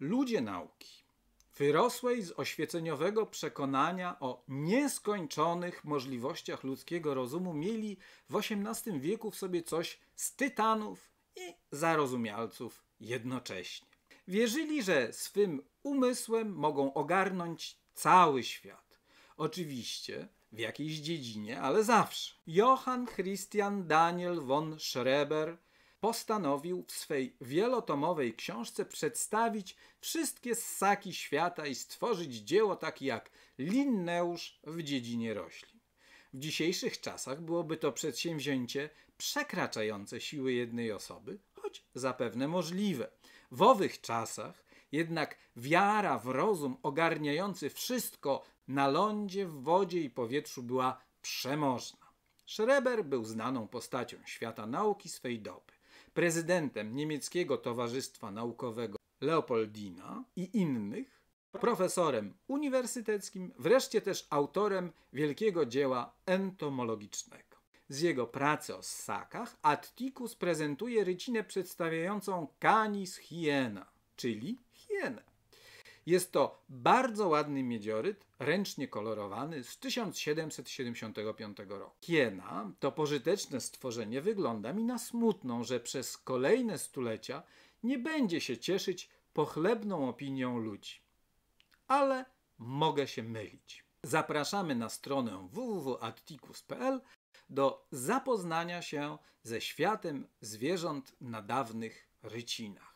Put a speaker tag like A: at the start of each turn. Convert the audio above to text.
A: Ludzie nauki, wyrosłej z oświeceniowego przekonania o nieskończonych możliwościach ludzkiego rozumu, mieli w XVIII wieku w sobie coś z tytanów i zarozumialców jednocześnie. Wierzyli, że swym umysłem mogą ogarnąć cały świat. Oczywiście w jakiejś dziedzinie, ale zawsze. Johann Christian Daniel von Schreber postanowił w swej wielotomowej książce przedstawić wszystkie ssaki świata i stworzyć dzieło takie jak Linneusz w dziedzinie roślin. W dzisiejszych czasach byłoby to przedsięwzięcie przekraczające siły jednej osoby, choć zapewne możliwe. W owych czasach jednak wiara w rozum ogarniający wszystko na lądzie, w wodzie i powietrzu była przemożna. Schreber był znaną postacią świata nauki swej doby. Prezydentem niemieckiego Towarzystwa Naukowego Leopoldina i innych, profesorem uniwersyteckim, wreszcie też autorem wielkiego dzieła entomologicznego. Z jego pracy o ssakach Atticus prezentuje rycinę przedstawiającą canis hiena, czyli hienę. Jest to bardzo ładny miedzioryt, ręcznie kolorowany z 1775 roku. Hiena to pożyteczne stworzenie wygląda mi na smutną, że przez kolejne stulecia nie będzie się cieszyć pochlebną opinią ludzi. Ale mogę się mylić. Zapraszamy na stronę www.atticus.pl do zapoznania się ze światem zwierząt na dawnych rycinach.